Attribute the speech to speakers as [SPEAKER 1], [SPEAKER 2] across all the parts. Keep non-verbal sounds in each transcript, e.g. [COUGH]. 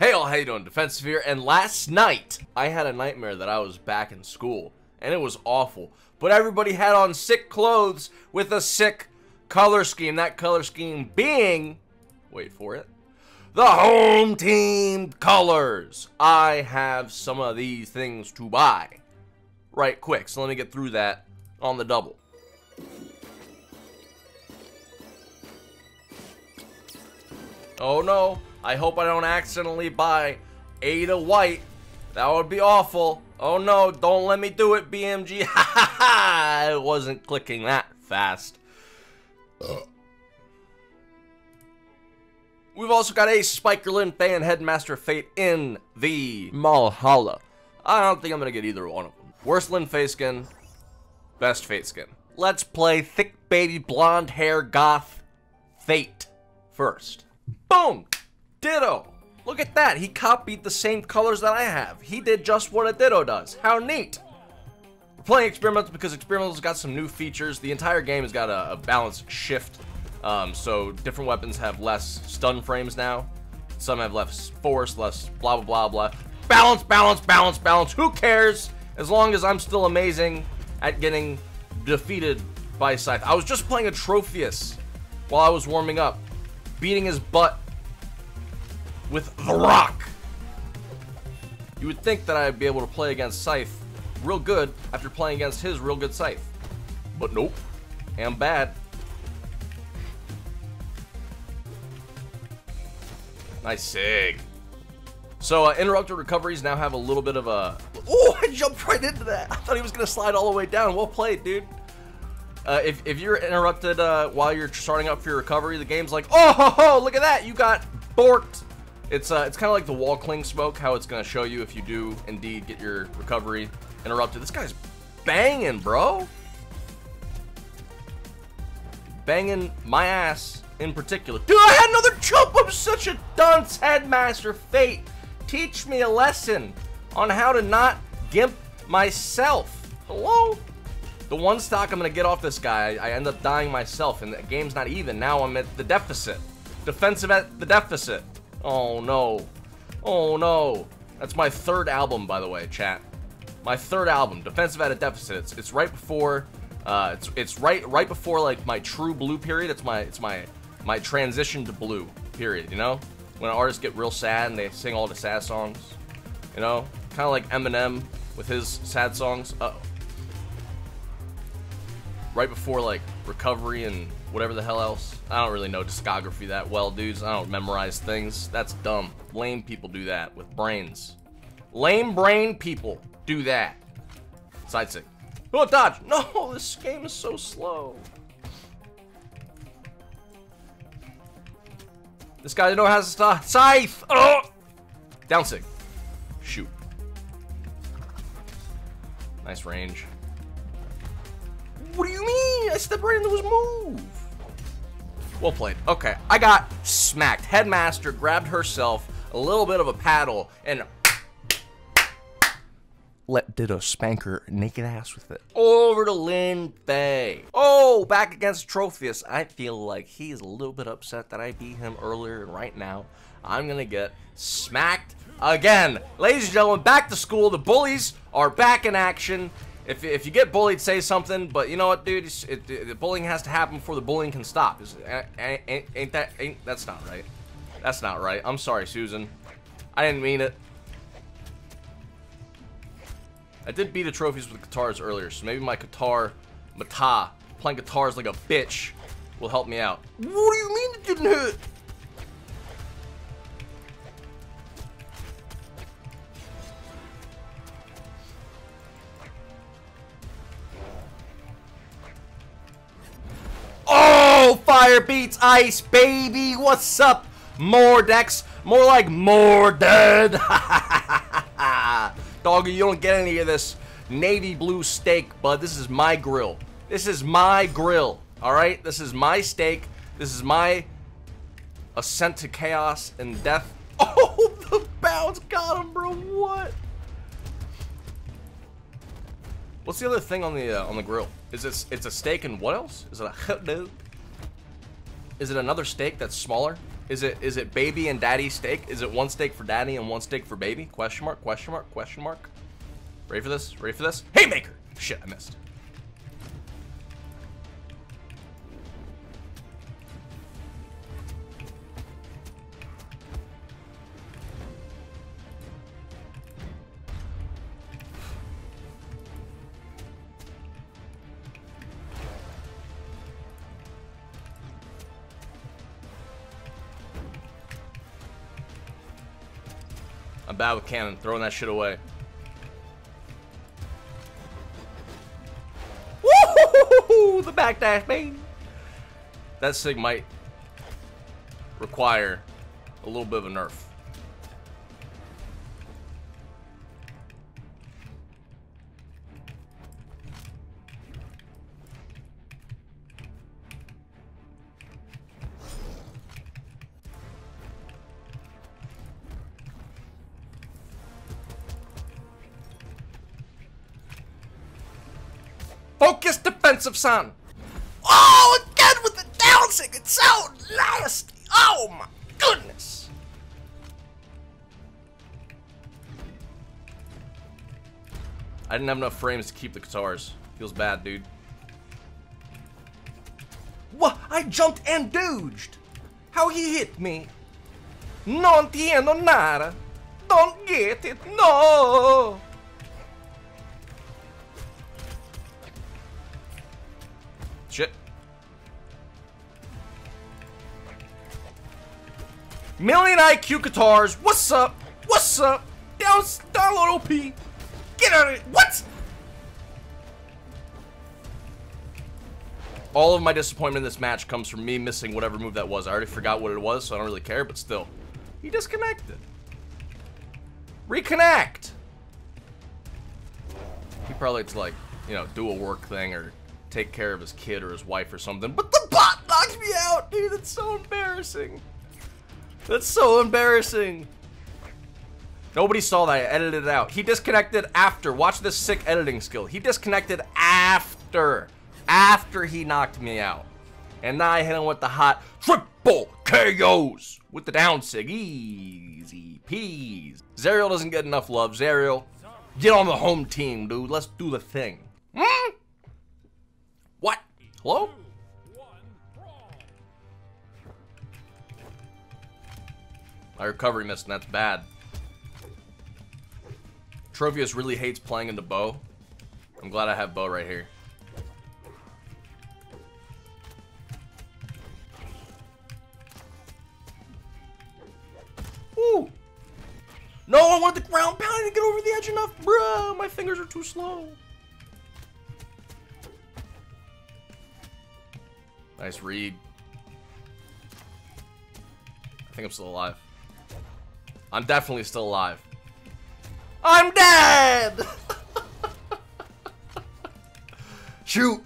[SPEAKER 1] Hey all, how you doing? Diffensive here, and last night, I had a nightmare that I was back in school, and it was awful. But everybody had on sick clothes with a sick color scheme. That color scheme being, wait for it, the home team colors. I have some of these things to buy right quick, so let me get through that on the double. Oh no, I hope I don't accidentally buy Ada White. That would be awful. Oh no, don't let me do it, BMG. Ha [LAUGHS] ha ha! It wasn't clicking that fast. Uh. We've also got a Spiker Lin Fei Headmaster Fait in the Mallhalla. I don't think I'm gonna get either one of them. Worst Lin Fei skin, best Fait skin. Let's play thick baby blonde hair goth Fait first. Boom! Ditto! Look at that, he copied the same colors that I have. He did just what a Ditto does. How neat! We're playing Experimentals because Experimentals got some new features. The entire game has got a, a shift. Um, so different weapons have less stun frames now. Some have less force, less blah blah blah blah. Balance, balance, balance, balance. Who cares? As long as I'm still amazing at getting defeated by Scythe. I was just playing Atrophius while I was warming up, beating his butt with The Rock. You would think that I'd be able to play against Scythe real good after playing against his real good Scythe. But nope. Am bad. Nice sig. So, uh, interrupted recoveries now have a little bit of a... Oh, [LAUGHS] I jumped right into that. I thought he was going to slide all the way down. Well played, dude. Uh, if, if you're interrupted uh, while you're starting up for your recovery, the game's like, oh, ho, ho, look at that. You got borked. It's uh, it's kind of like the wall cling smoke, how it's to show you if you do indeed get your recovery interrupted. This guy's banging, bro. Banging my ass in particular. Dude, I had another jump. I'm such a dunce, Headmaster Fait. Teach me a lesson on how to not gimp myself. Hello? The one stock I'm to get off this guy, I end up dying myself, and the game's not even. Now I'm at the deficit. Diffensive at the deficit. Oh, no. Oh, no. That's my third album, by the way, chat. My third album, Diffensive at a Deficit. It's, it's right before, uh, it's, it's right, right before, like, my true blue period. It's my, it's my, my transition to blue period, you know? When artists get real sad and they sing all the sad songs, you know? Kind of like Eminem with his sad songs. Uh oh right before like recovery and whatever the hell else. I don't really know discography that well, dudes. I don't memorize things. That's dumb. Lame people do that with brains. Lame brain people do that. Side sig. Oh, dodge! [LAUGHS] No, this game is so slow. This guy how to stop. Scythe! Oh! Down sig. Shoot. Nice range. What do you mean? I stepped right into his move. Well played. Okay, I got smacked. Headmaster grabbed herself a little bit of a paddle and let Ditto spank her naked ass with it. Over to Lin Fei. Oh, back against Atrophius. I feel like he's a little bit upset that I beat him earlier, and right now I'm gonna get smacked again. Ladies and gentlemen, back to school. The bullies are back in action. If, if you get bullied, say something. But you know what, dude? It, it, the bullying has to happen before the bullying can stop. Ain't, ain't that? Ain't that's not right? That's not right. I'm sorry, Susan. I didn't mean it. I did beat Atrophius with guitars earlier, so maybe my guitar, Mata, playing guitars like a bitch, will help me out. What do you mean it didn't hit? Fire beats ice, baby. What's up? More decks. More like more dead. [LAUGHS] Doggy, you don't get any of this navy blue steak, bud. This is my grill. This is my grill. All right? This is my steak. This is my ascent to chaos and death. [LAUGHS] Oh, the bounce got him, bro. What? What's the other thing on the uh, on the grill? Is it it's a steak and what else? Is it a hot dog? Is it another steak that's smaller? Is it is it baby and daddy steak? Is it one steak for daddy and one steak for baby? Question mark, question mark, question mark. Ready for this? Ready for this? Haymaker! Shit, I missed. I'm bad with cannon, throwing that shit away. Woo! The backdash, baby. That sig might require a little bit of a nerf. Focus Diffensive son. Oh, again with the down sig. It's so nasty. Oh my goodness. I didn't have enough frames to keep the guitars. Feels bad, dude. What? I jumped and dooged. How he hit me? No entiendo nada. Don't get it. No. Million IQ guitars. What's up? What's up? Down, download OP. Get out of it. What? All of my disappointment in this match comes from me missing whatever move that was. I already forgot what it was, so I don't really care, but still. He disconnected. Reconnect! He probably had to, like, you know, do a work thing or take care of his kid or his wife or something. But the bot knocked me out, dude. That's so embarrassing. That's so embarrassing. Nobody saw that. I edited it out. He disconnected after. Watch this sick editing skill. He disconnected after. After he knocked me out. And now I hit him with the hot triple KOs with the down sig. Easy peas. Zariel doesn't get enough love. Zariel, get on the home team, dude. Let's do the thing. Hmm? What? Hello? My recovery missed, and that's bad. Trovius really hates playing in the bow. I'm glad I have bow right here. Ooh! No, I wanted the ground pound. to get over the edge enough, bruh. My fingers are too slow. Nice read. I think I'm still alive. I'm definitely still alive. I'm dead! [LAUGHS] Shoot!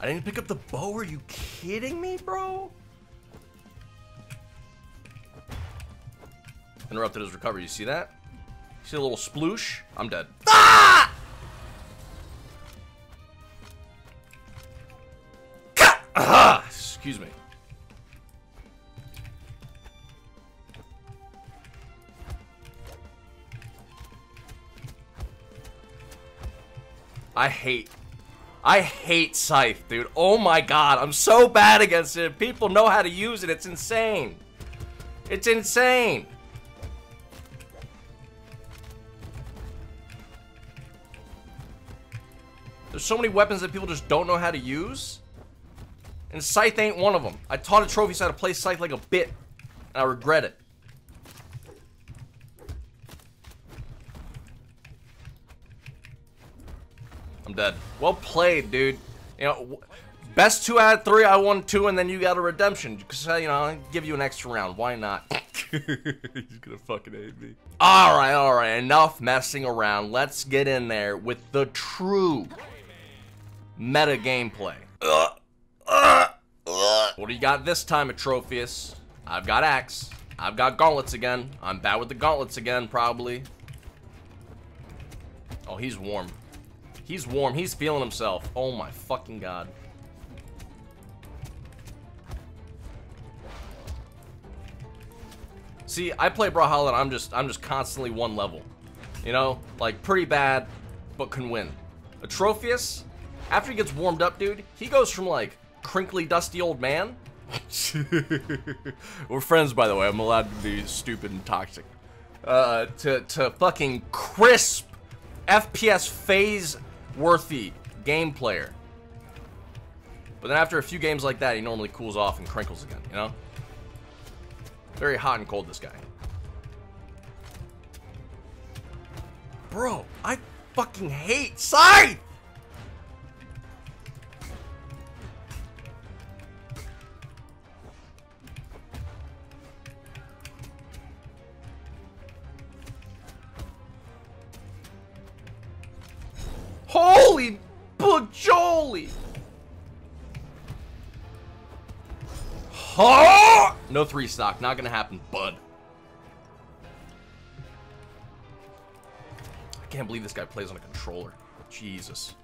[SPEAKER 1] I didn't pick up the bow. Are you kidding me, bro? Interrupted his recovery. You see that? See a little sploosh? I'm dead. Ah! Aha! Excuse me. I hate I hate Scythe, dude. Oh my god, I'm so bad against it. People know how to use it. It's insane. It's insane. There's so many weapons that people just don't know how to use. And Scythe ain't one of them. I taught Atrophius how to play Scythe like a bit. And I regret it. I'm dead. Well played, dude. You know, best two out of three, I won two, and then you got a redemption. Because, uh, you know, I'll give you an extra round. Why not? [LAUGHS] [LAUGHS] He's gonna fucking hate me. Alright, alright. Enough messing around. Let's get in there with the true meta gameplay. What do you got this time, Atrophius? I've got Axe. I've got gauntlets again. I'm bad with the gauntlets again, probably. Oh, he's warm. He's warm. He's feeling himself. Oh my fucking god. See, I play Brawlhalla and I'm just I'm just constantly one level. You know? Like pretty bad, but can win. Atrophius, after he gets warmed up, dude, he goes from like crinkly, dusty old man. [LAUGHS] We're friends, by the way. I'm allowed to be stupid and toxic. Uh, to, to fucking crisp FPS phase worthy game player. But then after a few games like that, he normally cools off and crinkles again, you know? Very hot and cold, this guy. Bro, I fucking hate Scythe! Holy bajoli! Oh! No three stock, not gonna happen, bud. I can't believe this guy plays on a controller. Jesus.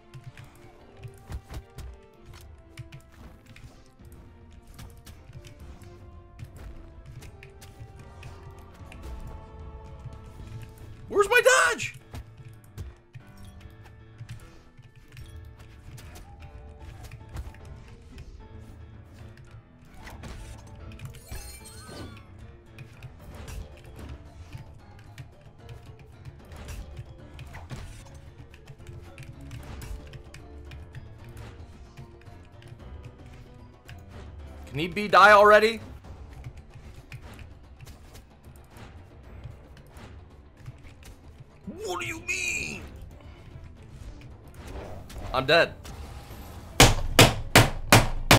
[SPEAKER 1] Can he be die already? What do you mean? I'm dead.